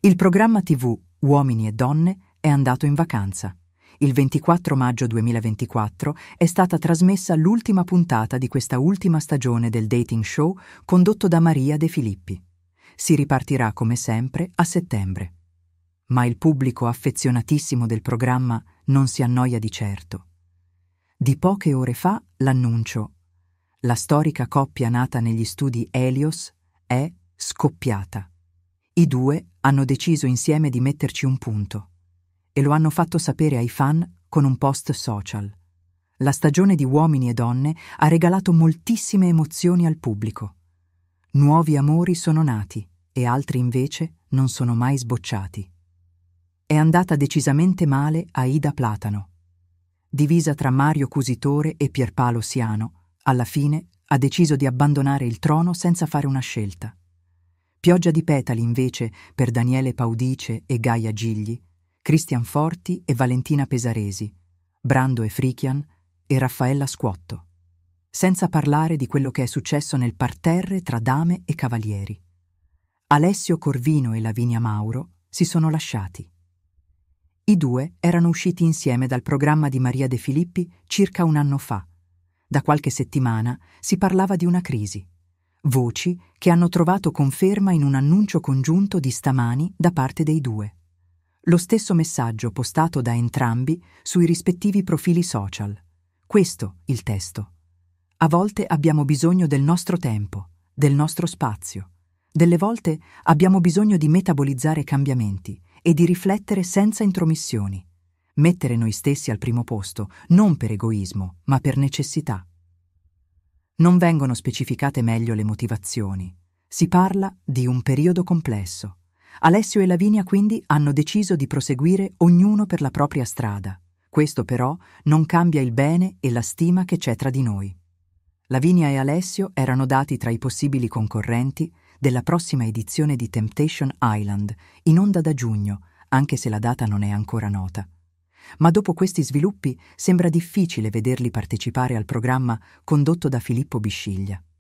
Il programma TV Uomini e Donne è andato in vacanza. Il 24 maggio 2024 è stata trasmessa l'ultima puntata di questa ultima stagione del dating show condotto da Maria De Filippi. Si ripartirà come sempre a settembre. Ma il pubblico affezionatissimo del programma non si annoia di certo. Di poche ore fa l'annuncio. La storica coppia nata negli studi Helios è scoppiata. I due hanno deciso insieme di metterci un punto e lo hanno fatto sapere ai fan con un post social. La stagione di Uomini e Donne ha regalato moltissime emozioni al pubblico. Nuovi amori sono nati e altri invece non sono mai sbocciati. È andata decisamente male a Ida Platano. Divisa tra Mario Cusitore e Pierpaolo Siano, alla fine ha deciso di abbandonare il trono senza fare una scelta. Pioggia di petali invece per Daniele Paudice e Gaia Gigli, Cristian Forti e Valentina Pesaresi, Brando e Frichian e Raffaella Squotto. Senza parlare di quello che è successo nel parterre tra dame e cavalieri. Alessio Corvino e Lavinia Mauro si sono lasciati. I due erano usciti insieme dal programma di Maria De Filippi circa un anno fa. Da qualche settimana si parlava di una crisi voci che hanno trovato conferma in un annuncio congiunto di stamani da parte dei due. Lo stesso messaggio postato da entrambi sui rispettivi profili social. Questo il testo. A volte abbiamo bisogno del nostro tempo, del nostro spazio. Delle volte abbiamo bisogno di metabolizzare cambiamenti e di riflettere senza intromissioni. Mettere noi stessi al primo posto, non per egoismo, ma per necessità. Non vengono specificate meglio le motivazioni. Si parla di un periodo complesso. Alessio e Lavinia quindi hanno deciso di proseguire ognuno per la propria strada. Questo però non cambia il bene e la stima che c'è tra di noi. Lavinia e Alessio erano dati tra i possibili concorrenti della prossima edizione di Temptation Island, in onda da giugno, anche se la data non è ancora nota ma dopo questi sviluppi sembra difficile vederli partecipare al programma condotto da Filippo Bisciglia.